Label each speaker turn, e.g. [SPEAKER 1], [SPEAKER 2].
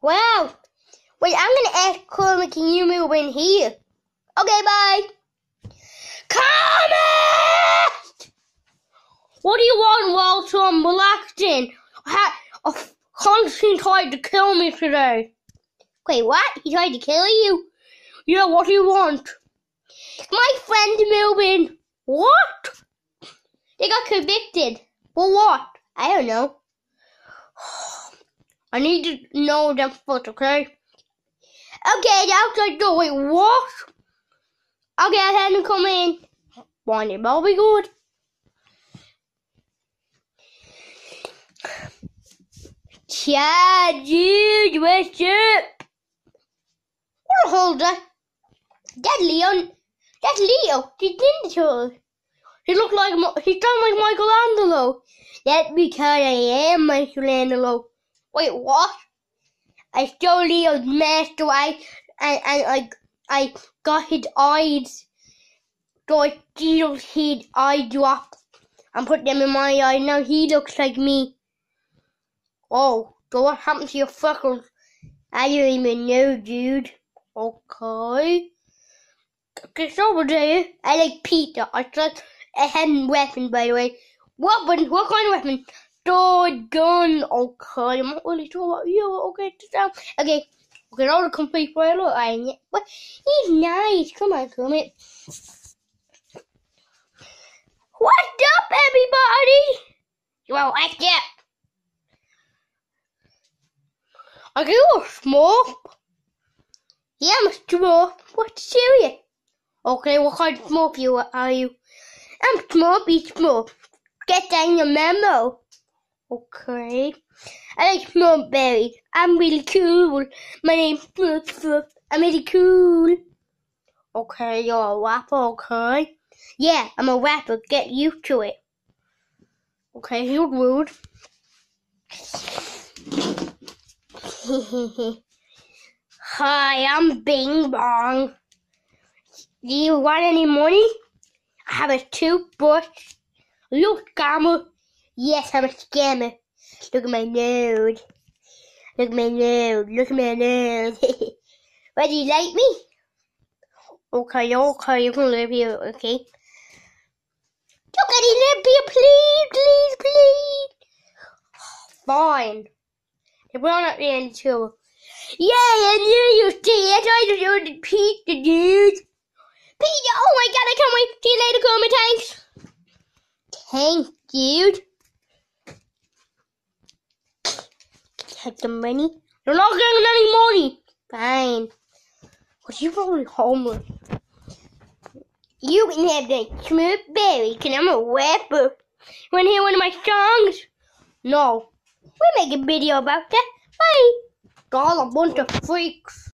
[SPEAKER 1] Wow. Wait, I'm gonna ask Kermit, can you move in here? Okay, bye. Kermit! What do you want, Walter? I'm relaxing. Ha- oh, Constantine tried to kill me today. Wait, what? He tried to kill you? Yeah, what do you want? My friend move in. What? They got convicted. For what? I don't know. I need to know them first, okay? Okay, outside door. Wait, what? Okay, I had to come in. It, will be good. Chad, dude, what's up? What a holder. That Leon, that's Leo, the Ninja Turtle. He looked like, he sounds like Michelangelo. That's because I am Michelangelo. Wait, what? I stole Leo's master eye, and, and I, I got his eyes. got steal his eye drops and put them in my eye. Now he looks like me. Oh, so what happened to your freckles? I don't even know, dude. Okay. It's over there. I like Peter. I like a hidden weapon, by the way. Weapon? What kind of weapon? Sword, gun. Okay, I'm not really sure about you. Okay, down. Okay, okay, now the complete trailer. I but he's nice. Come on, Kermit. What's up, everybody? You Well, what's up? Are you a smoke? Yeah, I'm a smoke. What's serious? Okay, what kind of smoke you are you? I'm Smoopy Smoop. Get down your memo. Okay. I like Smoopberry. I'm really cool. My name's Smoop Smoop. I'm really cool. Okay, you're a rapper, okay? Yeah, I'm a rapper. Get used to it. Okay, you're rude. Hi, I'm Bing Bong. Do you want any money? I have a toothbrush. Look, scammer. Yes, I'm a scammer. Look at my nose. Look at my nose. Look at my nose. Why do you like me? Okay, okay, you can live here, okay? You can live here, please, please, please. Fine. They brought up the end too. Yay, I knew you see it. I just wanted to peek the dude. Peter, oh my god, I can't wait. See you later, Kermit. Thanks. Thanks, dude. Take the money. You're not getting any money. Fine. But you're probably homeless. You can have that smooth berry, cause I'm a rapper. You wanna hear one of my songs? No. We'll make a video about that. Bye. All a bunch of freaks.